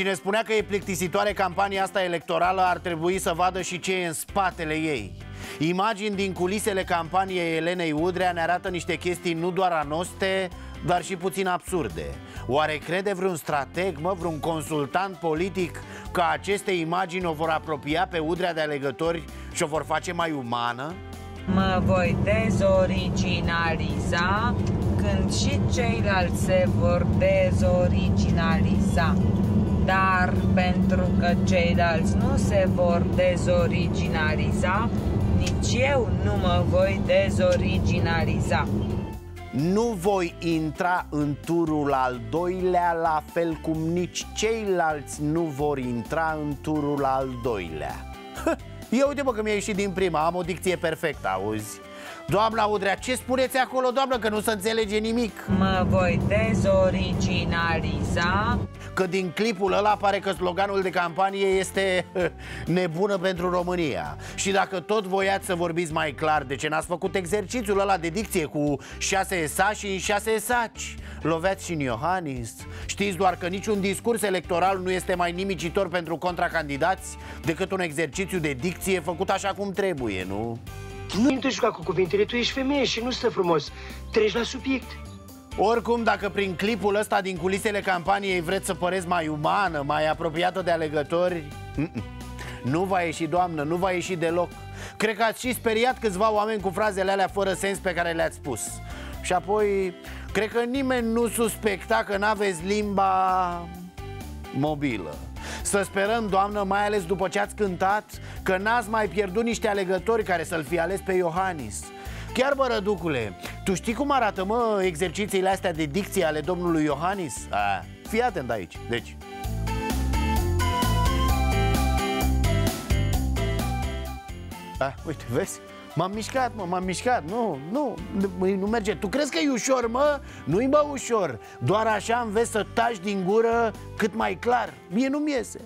Cine spunea că e plictisitoare campania asta electorală ar trebui să vadă și ce e în spatele ei. Imagini din culisele campaniei Elenei Udrea ne arată niște chestii nu doar anoste, dar și puțin absurde. Oare crede vreun strateg, mă, vreun consultant politic că aceste imagini o vor apropia pe Udrea de alegători și o vor face mai umană? Mă voi dezoriginaliza când și ceilalți se vor dezoriginaliza dar pentru că ceilalți nu se vor dezoriginaliza, nici eu nu mă voi dezoriginaliza. Nu voi intra în turul al doilea La fel cum nici ceilalți nu vor intra în turul al doilea. Ia uite mă că mi-a ieșit din prima. Am o dicție perfectă, auzi Doamna Udrea, ce spuneți acolo, doamnă, că nu se înțelege nimic? Mă voi dezoriginaliza Că din clipul ăla pare că sloganul de campanie este nebună pentru România Și dacă tot voiați să vorbiți mai clar, de ce n-ați făcut exercițiul ăla de dicție cu șase saci și șase saci? Loveați și în Iohannis Știți doar că niciun discurs electoral nu este mai nimicitor pentru contracandidați Decât un exercițiu de dicție făcut așa cum trebuie, nu? Nu te juca cu cuvintele, tu ești femeie și nu stă frumos. Treci la subiect. Oricum, dacă prin clipul ăsta din culisele campaniei vreți să păreți mai umană, mai apropiată de alegători Nu va ieși, doamnă, nu va ieși deloc Cred că ați și speriat câțiva oameni cu frazele alea fără sens pe care le-ați spus Și apoi, cred că nimeni nu suspecta că n-aveți limba mobilă să sperăm, doamnă, mai ales după ce ați cântat Că n-ați mai pierdut niște alegători care să-l fi ales pe Iohannis Chiar, bă, răducule, tu știi cum arată, mă, exercițiile astea de dicție ale domnului Iohannis? A, fii atent aici, deci A, uite, vezi? M-am mișcat, mă, m-am mișcat. Nu, nu, nu merge. Tu crezi că e ușor, mă? Nu-i bă ușor. Doar așa înveți să taci din gură cât mai clar. Mie nu-mi iese